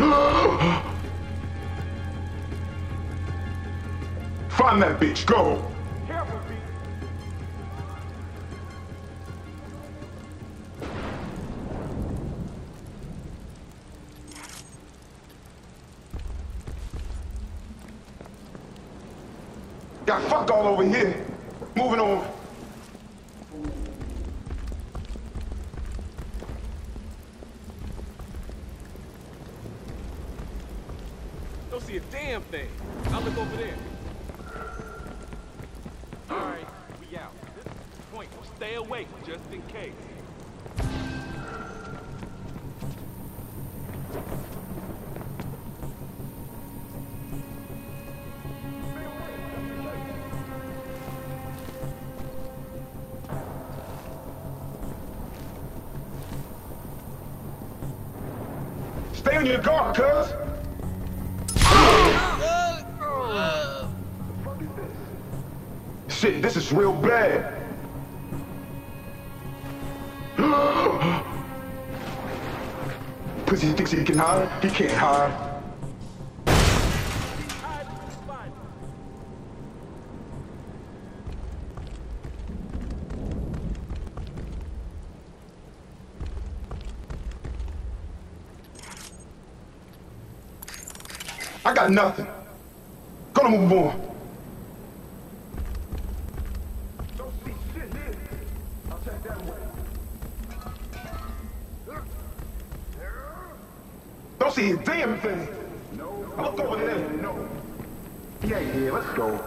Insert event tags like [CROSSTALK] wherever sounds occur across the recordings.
[GASPS] Find that bitch, go! Got fuck all over here. See a damn thing. I'll look over there. All right, we out. This point. So stay awake just in case. Stay on your guard, cuz. Shit, this is real bad. [GASPS] Pussy thinks he can hide. He can't hide. I got nothing. Gonna move on. Look over there. No. Yeah, yeah, let's go.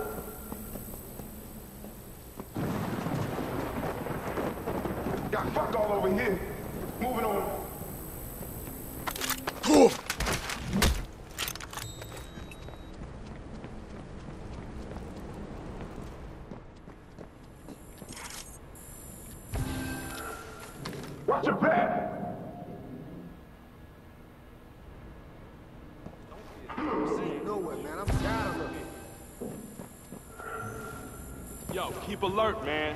Yo, keep alert, man.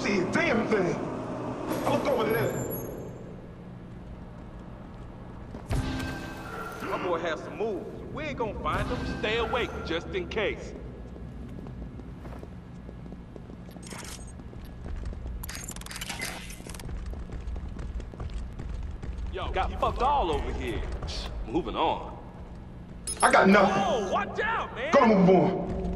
Don't see a damn thing. I'll look over there. My boy has some moves. We ain't gonna find him. Stay awake just in case. Yo, got fucked all over here. Moving on. I got nothing. Oh, watch out, man. Gonna move on.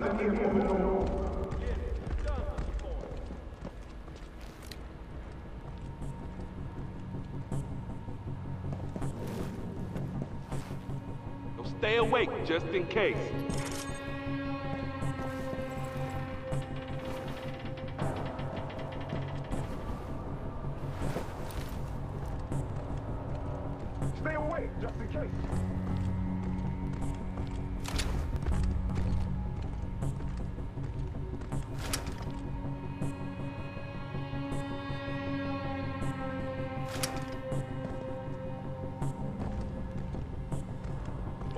So stay awake just in case. Stay awake just in case.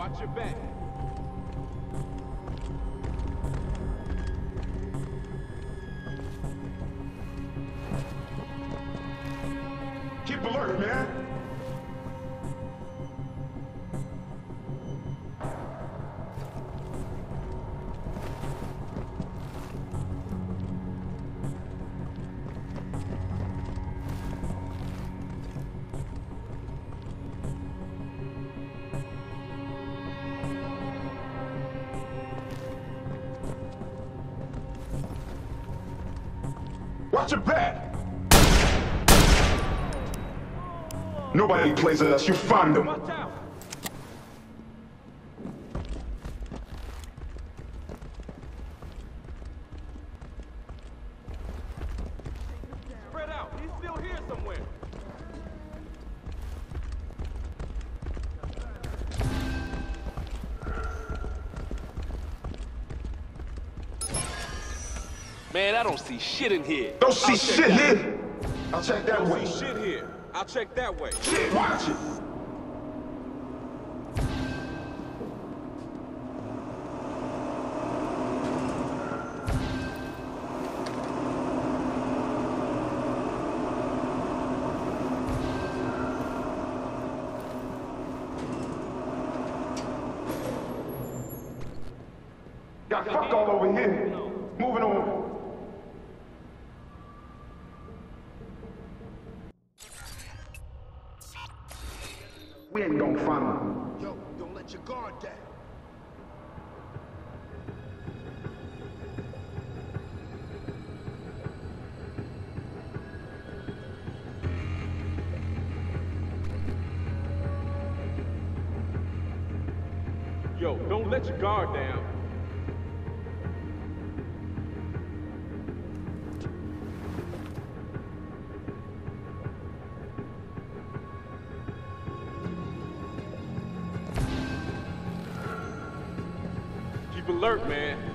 Watch your back. Watch your back. Nobody plays unless you find them. Spread out. He's still here somewhere. Man, I don't see shit in here. Don't see shit that. here. I'll check that Don't way. see shit here. I'll check that way. Shit, watch it. Don't let your guard down. Keep alert, man.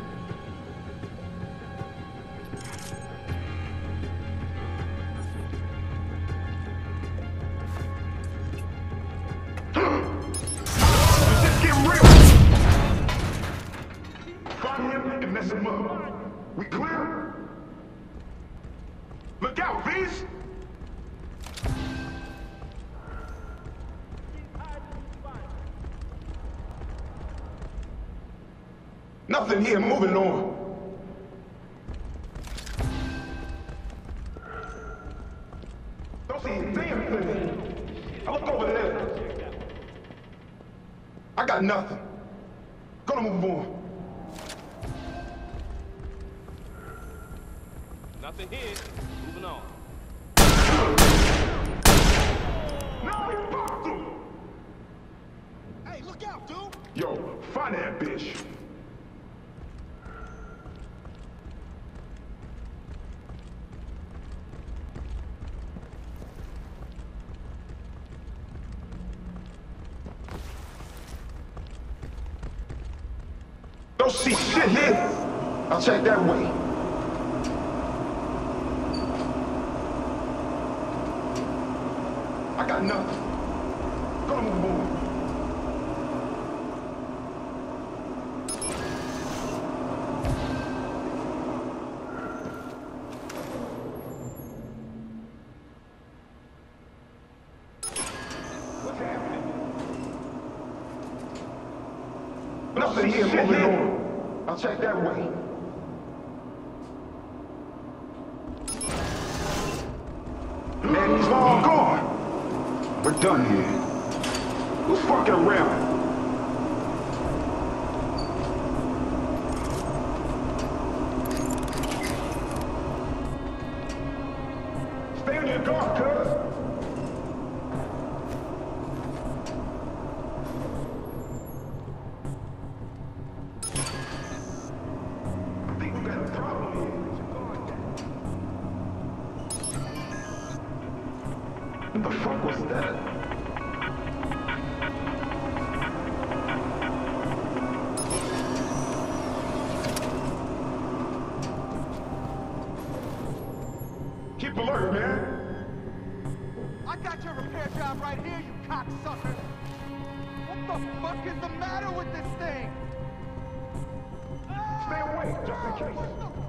Nothing here, moving on. Don't see a damn thing. I look over there. I got nothing. That way. I got nothing. Gonna move on. What's happening? Nothing here, moving on. I'll check that way. Man, he's all gone. We're done here. Who's fucking around? What the fuck was that? Keep alert, man! I got your repair job right here, you cocksucker! What the fuck is the matter with this thing? Stay away, just in case.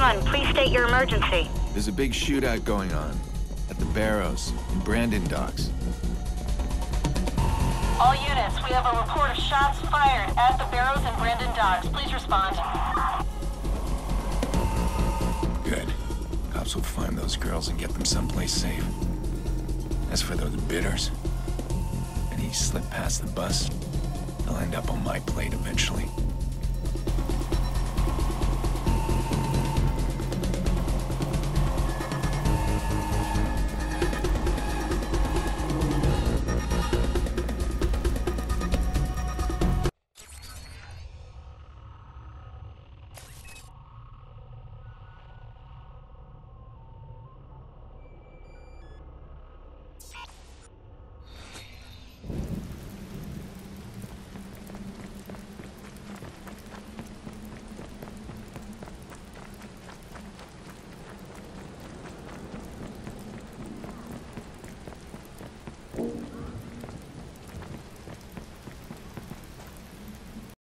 Nine one one. Please state your emergency. There's a big shootout going on at the Barrows and Brandon Docks. All units, we have a report of shots fired at the Barrows and Brandon Docks. Please respond. Good. Cops will find those girls and get them someplace safe. As for those bidders, and he slip past the bus, they'll end up on my plate eventually.